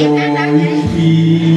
Hoy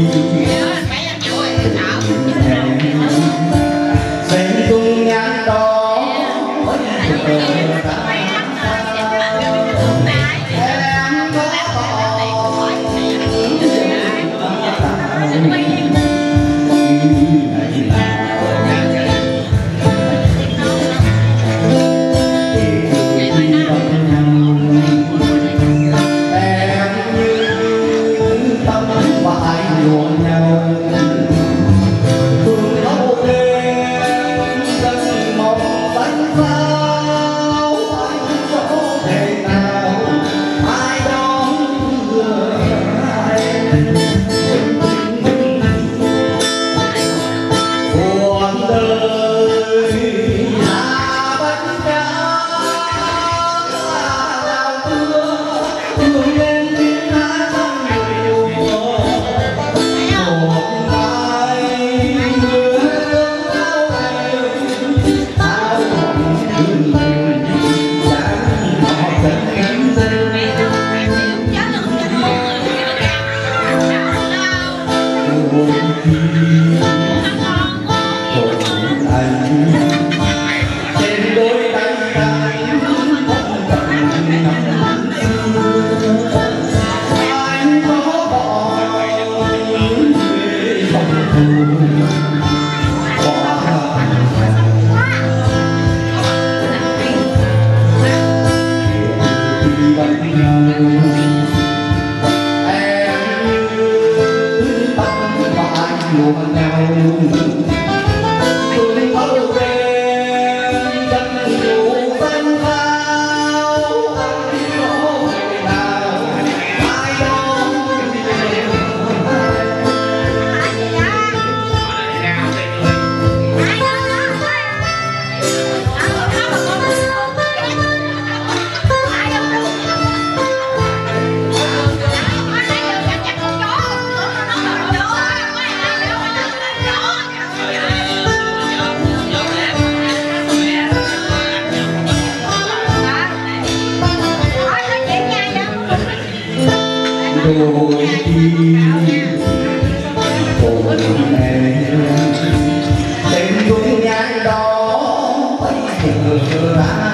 một đau đôi tim của em em cũng nhang đó bây giờ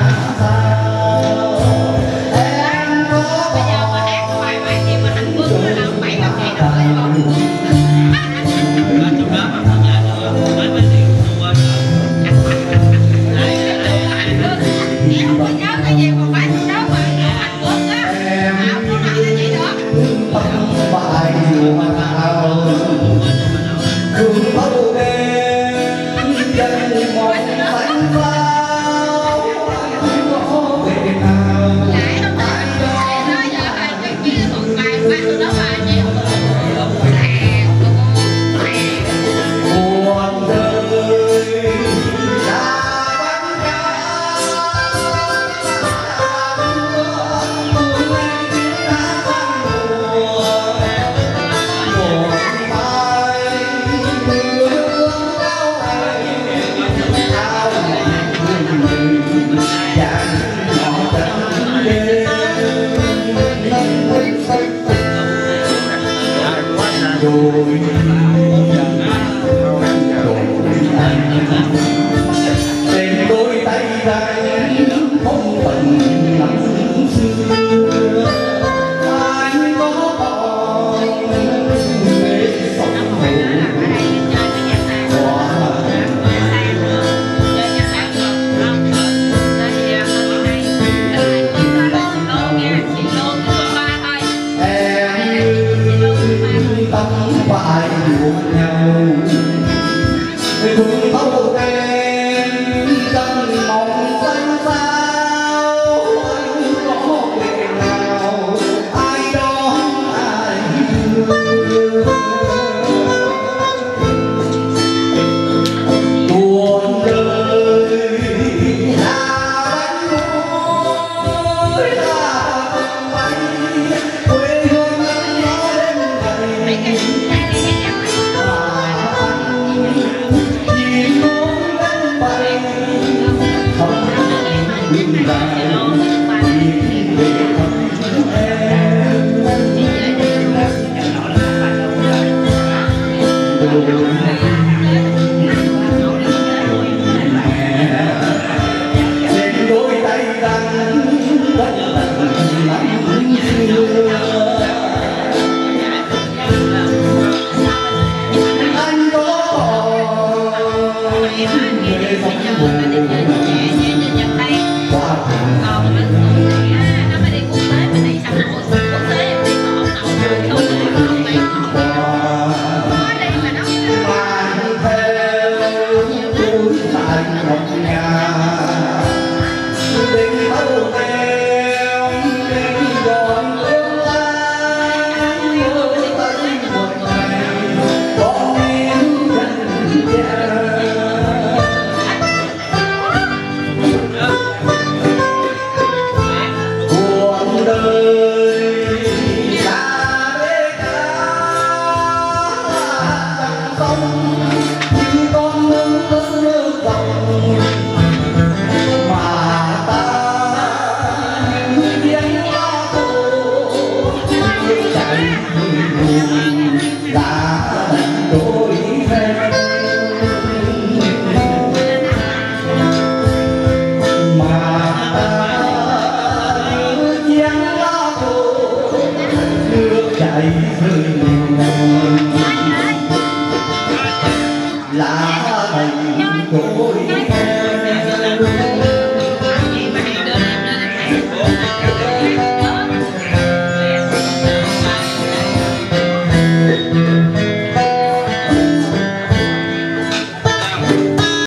người 头 tìm lại tìm về thăm em